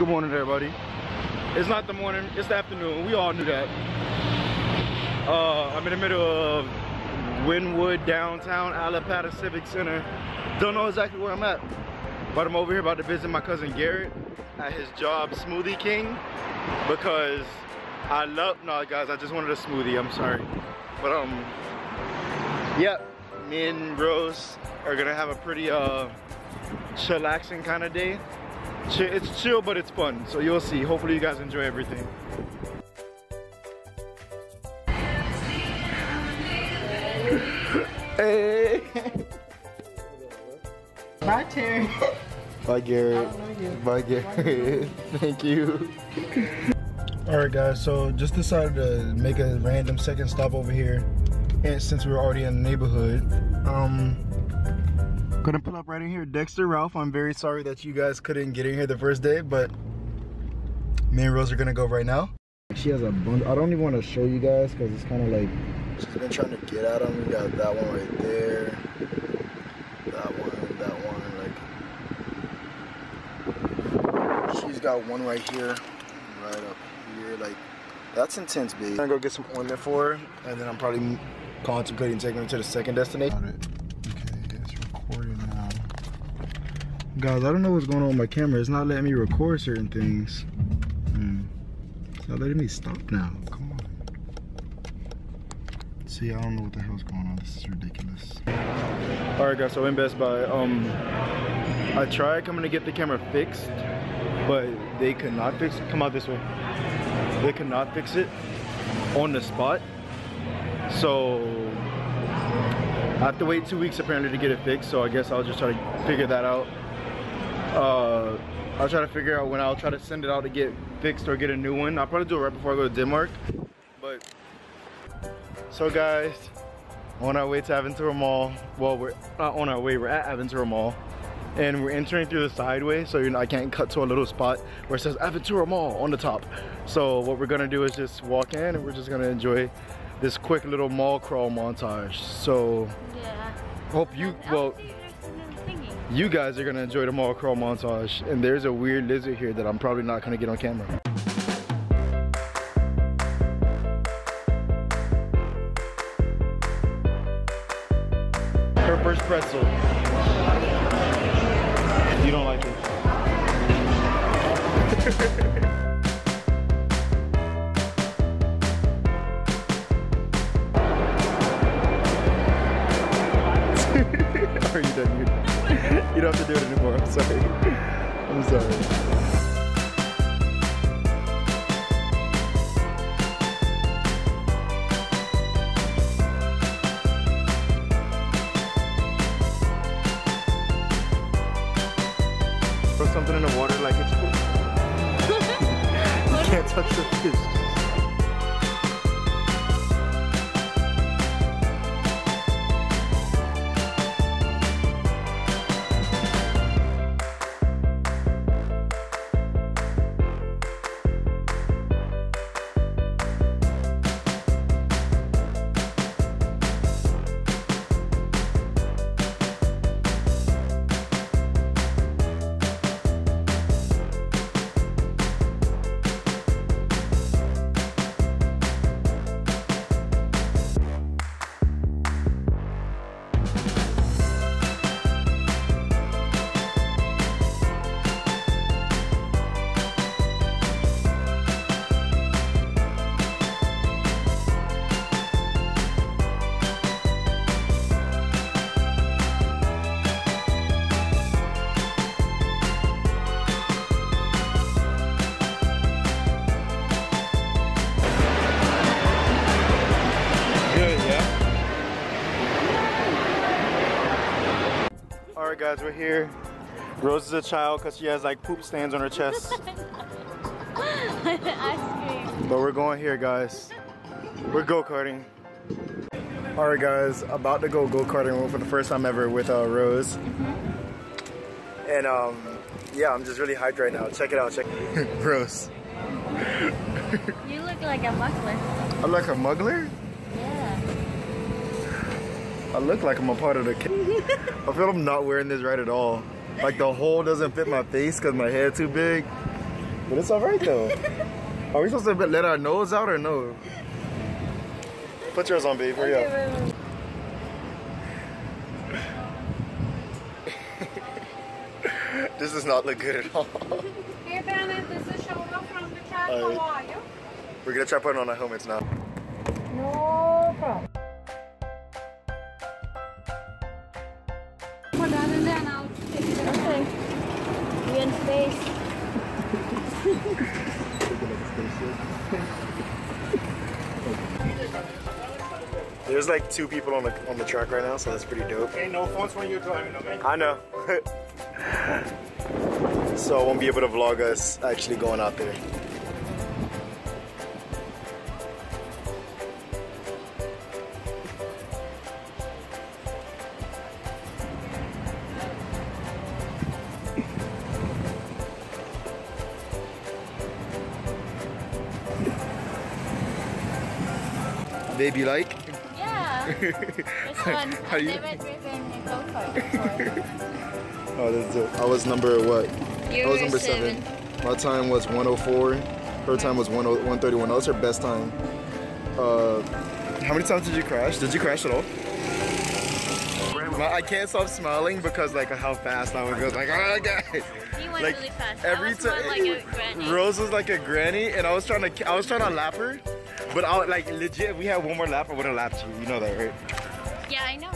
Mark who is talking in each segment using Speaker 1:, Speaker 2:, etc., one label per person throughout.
Speaker 1: Good morning, everybody. It's not the morning, it's the afternoon. We all knew that. Uh, I'm in the middle of Wynwood, downtown, Allapattah Civic Center. Don't know exactly where I'm at, but I'm over here about to visit my cousin Garrett at his job, Smoothie King, because I love, no guys, I just wanted a smoothie, I'm sorry. But um, yep, me and Rose are gonna have a pretty uh, chillaxing kind of day. It's chill, but it's fun. So you'll see. Hopefully you guys enjoy everything. hey.
Speaker 2: My turn.
Speaker 1: Bye, Garrett. Bye, Garrett. Thank you. Alright guys, so just decided to make a random second stop over here. And since we are already in the neighborhood, um, Gonna pull up right in here, Dexter Ralph. I'm very sorry that you guys couldn't get in here the first day, but me and Rose are gonna go right now. She has a bundle. I don't even want to show you guys because it's kind of like she's been trying to get at them. We got that one right there, that one, that one. Like she's got one right here, right up here. Like that's intense, babe. I'm gonna go get some ointment for her, and then I'm probably contemplating taking her to the second destination. Guys, I don't know what's going on with my camera. It's not letting me record certain things. Hmm. It's not letting me stop now. Come on. See, I don't know what the hell's going on. This is ridiculous. Alright guys, so in Best Buy, um, I tried coming to get the camera fixed, but they could not fix it. Come out this way. They could not fix it on the spot. So I have to wait two weeks apparently to get it fixed. So I guess I'll just try to figure that out uh, I'll try to figure out when I'll try to send it out to get fixed or get a new one. I'll probably do it right before I go to Denmark. But, so guys, on our way to Aventura Mall. Well, we're not on our way, we're at Aventura Mall. And we're entering through the sideway, so you know, I can't cut to a little spot where it says Aventura Mall on the top. So what we're gonna do is just walk in and we're just gonna enjoy this quick little mall crawl montage. So, yeah. hope you, well, you guys are gonna enjoy the mall crawl montage. And there's a weird lizard here that I'm probably not gonna get on camera. Her first pretzel. You don't like it. you don't have to do it anymore. I'm sorry. I'm sorry. something in the water like it's cool. you can't touch the fish. Guys, we're here. Rose is a child because she has like poop stains on her chest. But we're going here, guys. We're go-karting. Alright guys, about to go go-karting for the first time ever with uh, Rose. And um, yeah, I'm just really hyped right now. Check it out, check Rose.
Speaker 2: you look like a muggler.
Speaker 1: I look like a muggler? I look like I'm a part of the I feel I'm not wearing this right at all. Like the hole doesn't fit my face because my head too big. But it's alright though. Are we supposed to let our nose out or no? Put yours on, babe. Hurry up. this does not look good at all.
Speaker 2: Hey Bennett, this is Shona from the chat.
Speaker 1: Alright.
Speaker 2: How are you?
Speaker 1: We're gonna try putting on our helmets now.
Speaker 2: No problem.
Speaker 1: There's like two people on the on the track right now, so that's pretty dope.
Speaker 3: Ain't no phones when you're driving, okay?
Speaker 1: I know. so I won't be able to vlog us actually going out there. Baby like?
Speaker 2: Yeah. It's fun.
Speaker 1: How
Speaker 2: I've
Speaker 1: you-
Speaker 2: driven a go-kart.
Speaker 1: Oh, that's dope. I was number what?
Speaker 2: You
Speaker 1: I was number seven. My time was 104. Her time was 10 131. That was her best time. Uh, how many times did you crash? Did you crash at all? I can't stop smiling because like how fast I was. I was like, oh guys.
Speaker 2: He went
Speaker 1: Like,
Speaker 2: really fast.
Speaker 1: every time-
Speaker 2: like a granny.
Speaker 1: Rose was like a granny, and I was trying to, I was trying to lap her, but I'll, like legit. If we had one more lap, I would have lapped you. You know that, right?
Speaker 2: Yeah, I know.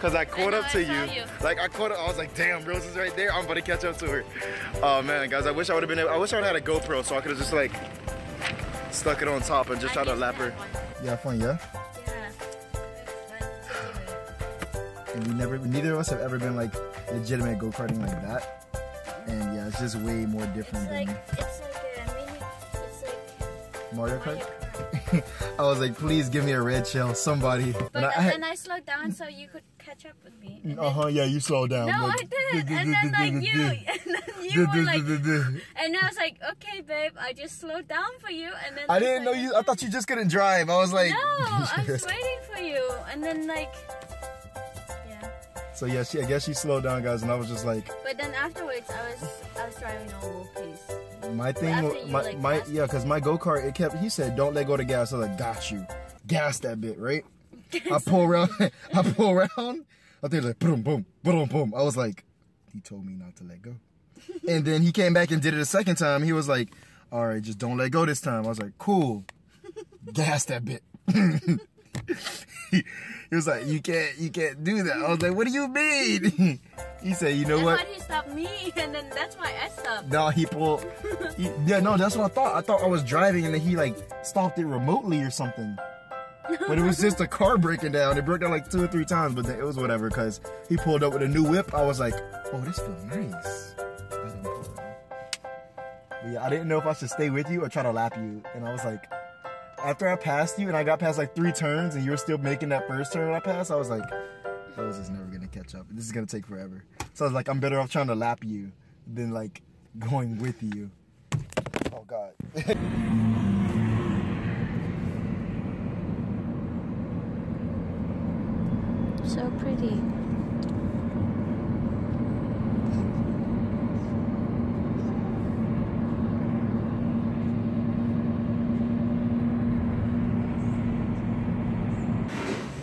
Speaker 1: Cause I caught
Speaker 2: know,
Speaker 1: up to you.
Speaker 2: you.
Speaker 1: Like I caught up. I was like, damn, Rose is right there. I'm gonna catch up to her. Oh man, guys, I wish I would have been. Able, I wish I would have had a GoPro so I could have just like stuck it on top and just
Speaker 2: I
Speaker 1: tried to lap
Speaker 2: had
Speaker 1: her.
Speaker 2: one.
Speaker 1: Yeah, fun, yeah.
Speaker 2: Yeah.
Speaker 1: And we never, neither of us have ever been like legitimate go karting like that. And yeah, it's just way more different
Speaker 2: It's like
Speaker 1: than
Speaker 2: it's like a mini. It's like
Speaker 1: Mario
Speaker 2: Mario
Speaker 1: Kart.
Speaker 2: Kart.
Speaker 1: I was like, please give me a red shell, somebody.
Speaker 2: But
Speaker 1: I,
Speaker 2: then I slowed down so you could catch up with me.
Speaker 1: Uh huh, yeah, you slowed down.
Speaker 2: no, I
Speaker 1: like,
Speaker 2: didn't. And then like you, and then you were like, and I was like, okay, babe, I just slowed down for you, and then
Speaker 1: I didn't know you. I thought you just couldn't drive. I was like,
Speaker 2: No, I was waiting for you, and then like, yeah.
Speaker 1: so yeah, she, I guess she slowed down, guys, and I was just like,
Speaker 2: But then afterwards, I was I was driving normal pace.
Speaker 1: My thing, my,
Speaker 2: like,
Speaker 1: my yeah, because my go kart, it kept. He said, don't let go of the gas. I was like, got you, gas that bit, right? I pull around, I pull around. I think like boom, boom, boom, boom. I was like, he told me not to let go. and then he came back and did it a second time. He was like, all right, just don't let go this time. I was like, cool, gas that bit. he, was like, you can't, you can't do that. I was like, what do you mean? he said, you know what?
Speaker 2: why he stopped me, and then that's why I stopped.
Speaker 1: No, he pulled. he- yeah, no, that's what I thought. I thought I was driving and then he like stopped it remotely or something. But it was just a car breaking down. It broke down like two or three times, but then it was whatever because he pulled up with a new whip. I was like, oh, this feels nice. I didn't pull it. But yeah, I didn't know if I should stay with you or try to lap you. And I was like, after I passed you and I got past like three turns and you were still making that first turn I passed, I was like, Rose is never gonna catch up. This is gonna take forever. So I was like, I'm better off trying to lap you than like going with you. Oh God.
Speaker 2: So pretty.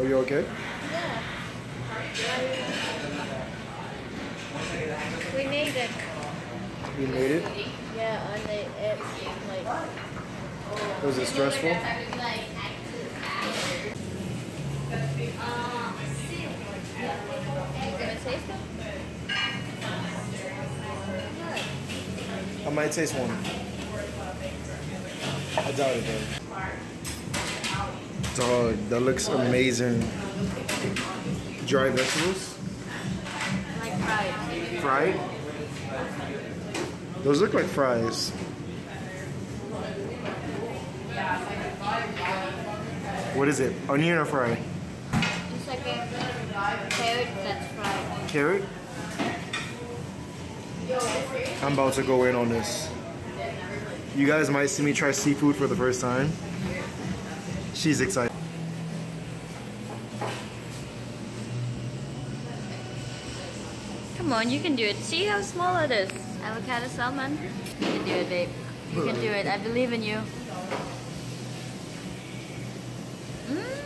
Speaker 1: Are you okay?
Speaker 2: Yeah. We made it.
Speaker 1: You made it.
Speaker 2: Yeah, and it, it's like.
Speaker 1: Was it stressful?
Speaker 2: It?
Speaker 1: I might taste one. I doubt it though. Dog, that looks amazing. Dry vegetables?
Speaker 2: Like fried.
Speaker 1: Fried? Those look like fries. What is it? Onion or fried?
Speaker 2: It's like a carrot that's fried.
Speaker 1: Carrot? I'm about to go in on this. You guys might see me try seafood for the first time. She's excited.
Speaker 2: Come on, you can do it. See how small it is. Avocado salmon. You can do it, babe. You can do it. I believe in you. Mm.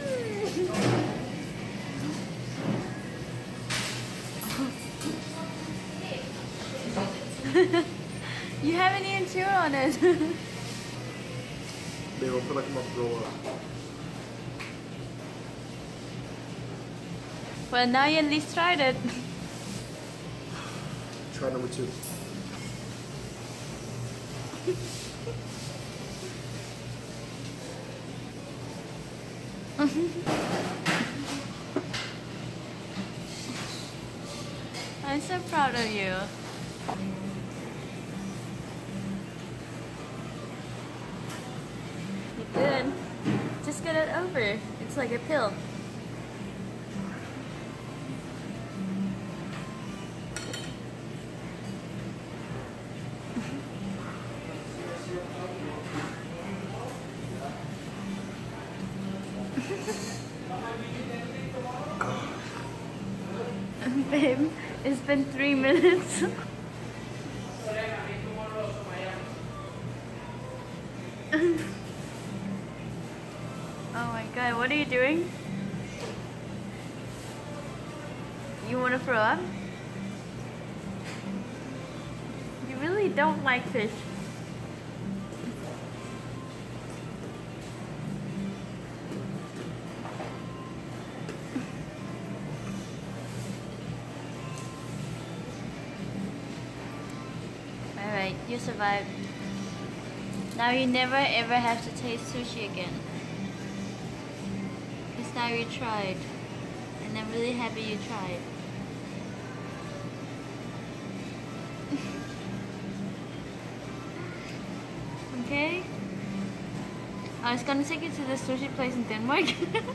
Speaker 2: you haven't even chewed on it.
Speaker 1: they will feel like I'm gonna throw up.
Speaker 2: Well, now you at least tried it.
Speaker 1: Try number two.
Speaker 2: I'm so proud of you. You're good. Just get it over. It's like a pill. Babe, it's been three minutes. oh my god, what are you doing? You want to throw up? You really don't like fish. You survived. Now you never ever have to taste sushi again. Because now you tried. And I'm really happy you tried. okay? I was gonna take you to the sushi place in Denmark,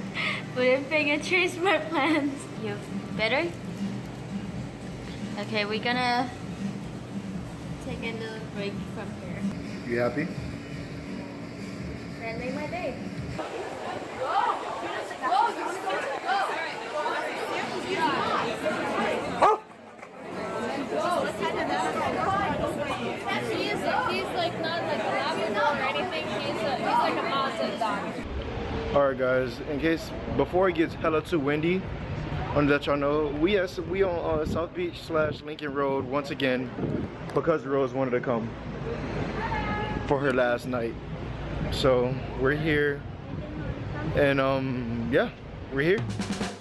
Speaker 2: but if they get changed my plans. You better? Okay, we're gonna take a little break from here.
Speaker 1: You happy?
Speaker 2: That made my day.
Speaker 1: Oh!
Speaker 3: He's, he's like not like a Labrador or anything. He's, a, he's like a mountain dog.
Speaker 1: Alright guys, in case, before it gets hella too windy, I want to let y'all know, we, at, we on uh, South Beach slash Lincoln Road once again, because Rose wanted to come for her last night. So, we're here, and um, yeah, we're here.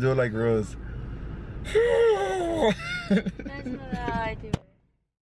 Speaker 1: Do it like Rose.